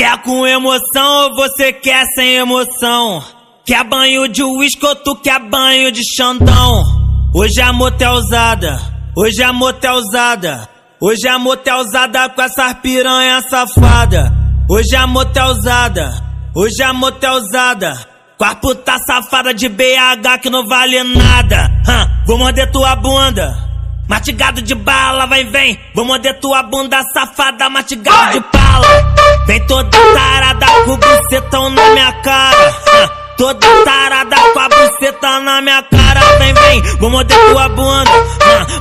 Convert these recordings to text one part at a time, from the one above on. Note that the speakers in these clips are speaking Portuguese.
Quer com emoção ou você quer sem emoção? Quer banho de uísque ou tu quer banho de xandão? Hoje é motelzada, hoje é motelzada. Hoje é motelzada com essas piranha safada. Hoje é motelzada, hoje é motelzada. Com a puta safada de BH que não vale nada. Hum, vou morder tua bunda. Mastigado de bala, vai, vem. Vou morder tua bunda safada, mastigado de bala. Vem toda tarada com bucetão na minha cara. Toda tarada com a buceta na minha cara. Vem, vem, vou morder tua bunda.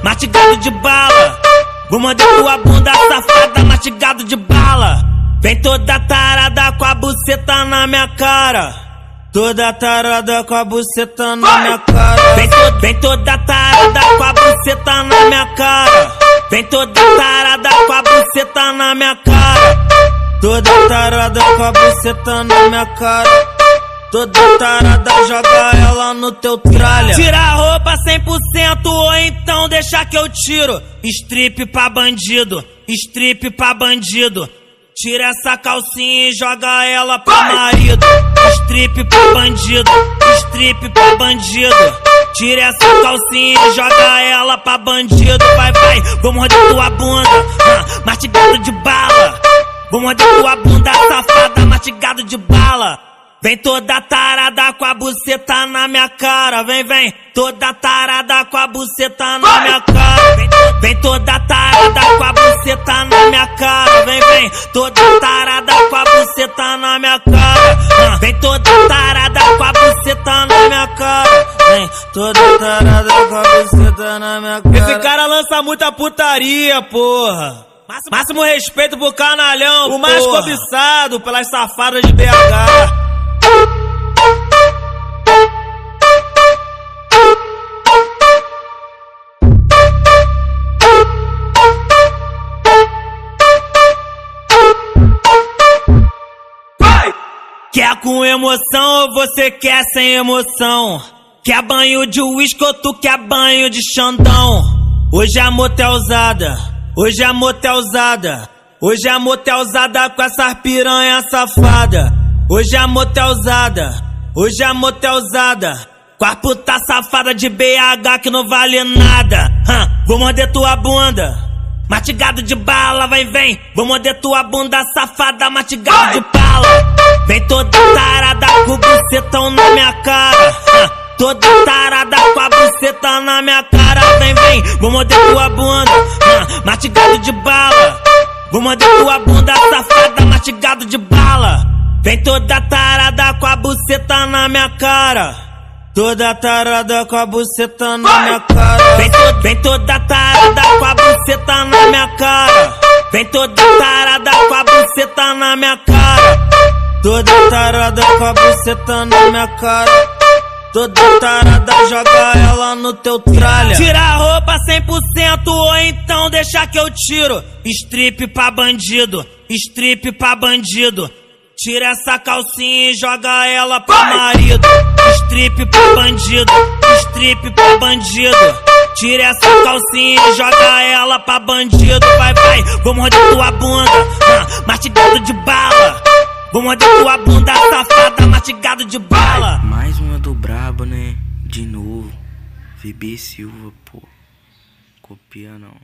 Mastigado de bala. Vou morder tua bunda safada, mastigado de bala. Vem toda tarada com a buceta na minha cara. Toda tarada com a buceta na minha cara. Vem, to, vem toda tarada com a buceta na minha cara. Vem toda tarada com a buceta na minha cara. Toda tarada com a buceta na minha cara. Toda tarada joga ela no teu tralha. Tira a roupa 100% ou então deixa que eu tiro. Strip pra bandido, strip pra bandido. Tira essa calcinha e joga ela pro marido. Strip pra bandido, strip pra bandido. Tira essa calcinha e joga ela pra bandido. Vai, vai, vou morder tua bunda, mastigado de bala. Vou morder tua bunda safada, mastigado de bala. Vem toda tarada com a buceta na minha cara, vem, vem. Toda tarada com a buceta na minha cara. Vem, vem toda tarada com a buceta na minha cara, vem, vem. Toda tarada com a buceta na minha cara. Ah, vem toda tarada com a buceta na minha cara. Vem toda tarada com a buceta na minha cara. Esse cara lança muita putaria, porra. Máximo, Máximo respeito pro canalhão, o mais cobiçado pelas safadas de BH. Quer com emoção ou você quer sem emoção? Quer banho de uísque ou tu quer banho de xandão? Hoje é motelzada, hoje é motelzada. Hoje é motelzada com essas piranha safada. Hoje é motelzada, hoje é motelzada. Com a puta safada de BH que não vale nada. Hum, vou morder tua bunda. Mastigado de bala, vai, vem. Vou morder tua bunda safada, mastigado de bala. Vem toda tarada com o bucetão na minha cara. toda tarada com a buceta na minha cara. Vem, vem, vou morder tua bunda. De bala. Vou morder tua bunda safada, mastigado de bala. Vem toda tarada com a buceta na minha cara. Toda tarada com a buceta na minha cara. Vem, to, vem toda tarada com a buceta na minha cara. Vem toda tarada com a buceta na minha cara. Toda tarada com a buceta na minha cara. Toda tarada joga ela no teu tralha. Tira a roupa 100% ou então deixa que eu tiro. Strip pra bandido, strip pra bandido. Tira essa calcinha e joga ela pro marido. Strip pra bandido, strip pra bandido. Tira essa calcinha e joga ela pra bandido. Vai, vai, vou morder tua bunda, ah, mastigado de bala. Vou morder tua bunda safada, mastigado de bala. Mais uma VB Silva, pô. Copia não.